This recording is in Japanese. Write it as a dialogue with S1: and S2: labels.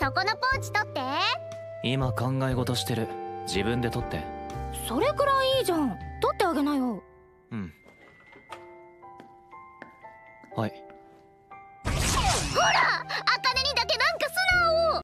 S1: そこのポーチ取って。
S2: 今考え事してる。自分で取って。
S3: それくらいいいじゃん。取ってあげなよ。
S2: うん。はい。